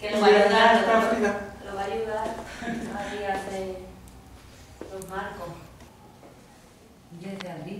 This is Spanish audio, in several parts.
Que lo va a ayudar. Lo, lo va a ayudar a hacer los marcos. Desde arriba.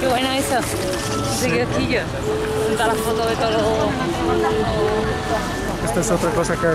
Qué bueno eso. Ese kiosquillo. Juntar de todos los... Esta es otra cosa que...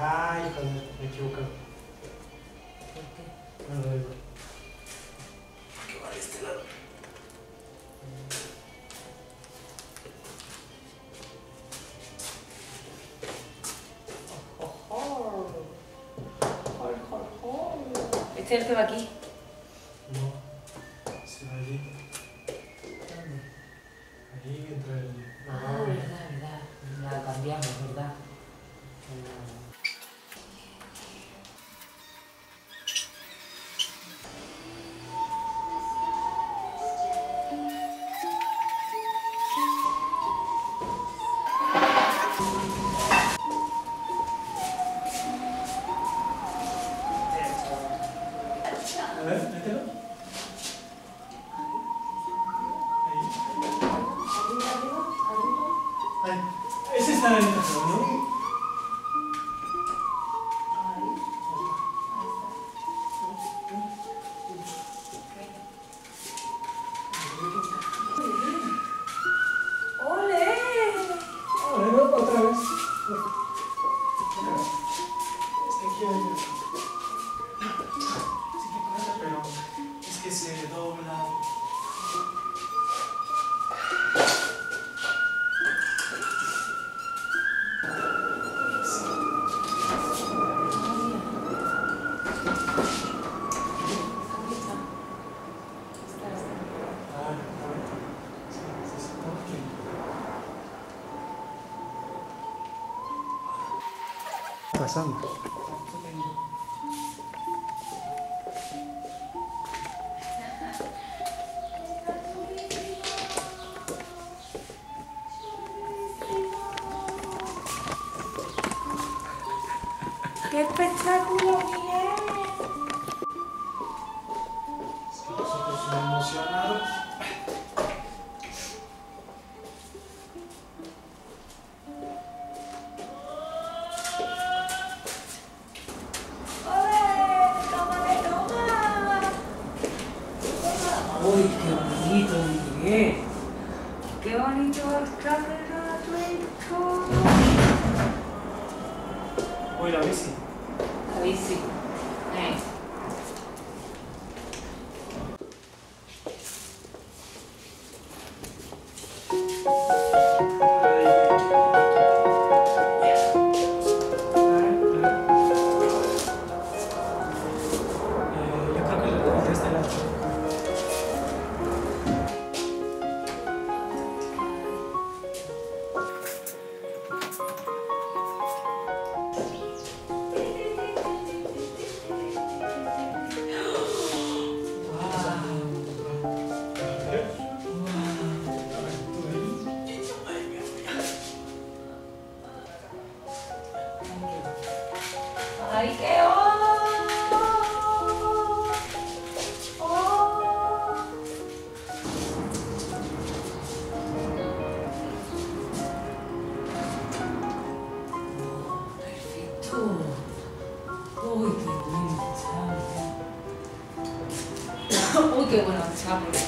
Ay, joder, me he equivocado. Bueno, da igual. ¿Qué va de este lado? Este es el que va aquí. Hay... Sí que pasa, pero es que se dobla. Pasando. ¡Qué ¡Ay, qué oh! ¡Oh! Perfecto. Uy, qué bueno está. Uy, qué bueno está, por favor. Oh,